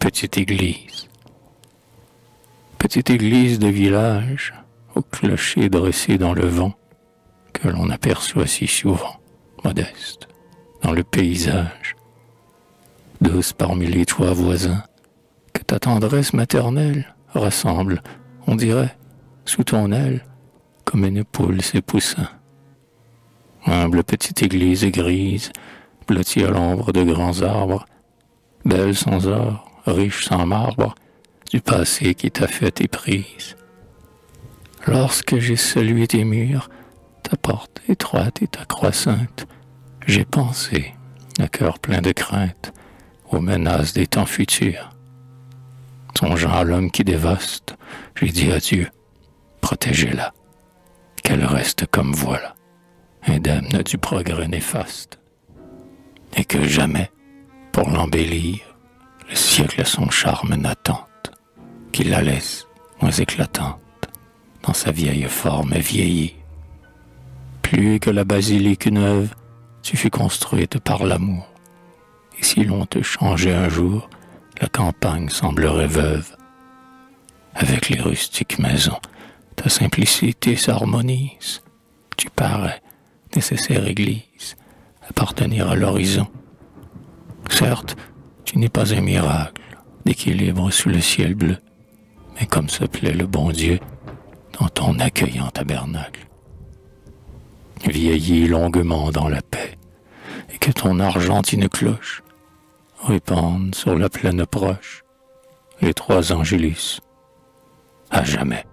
petite église. Petite église de village, au clocher dressé dans le vent, que l'on aperçoit si souvent, modeste, dans le paysage, douce parmi les toits voisins, que ta tendresse maternelle rassemble, on dirait, sous ton aile, comme une poule ses poussins. Humble petite église grise, blottie à l'ombre de grands arbres, belle sans or, riche sans marbre, du passé qui t'a fait éprise. Lorsque j'ai salué tes murs, ta porte étroite et ta croix sainte, j'ai pensé, le cœur plein de crainte, aux menaces des temps futurs. Songeant à l'homme qui dévaste, j'ai dit à Dieu, protégez-la, qu'elle reste comme voilà, indemne du progrès néfaste, et que jamais, pour l'embellir, le siècle son charme n'attente, qu'il la laisse moins éclatante dans sa vieille forme vieillie. Plus que la basilique neuve, tu fus construite par l'amour, et si l'on te changeait un jour, la campagne semblerait veuve. Avec les rustiques maisons, ta simplicité s'harmonise. Tu parais, nécessaire église, appartenir à l'horizon. Certes, tu n'es pas un miracle d'équilibre sous le ciel bleu, mais comme se plaît le bon Dieu dans ton accueillant tabernacle. Vieillis longuement dans la paix, et que ton argentine cloche répande sur la plaine proche les trois angélus à jamais.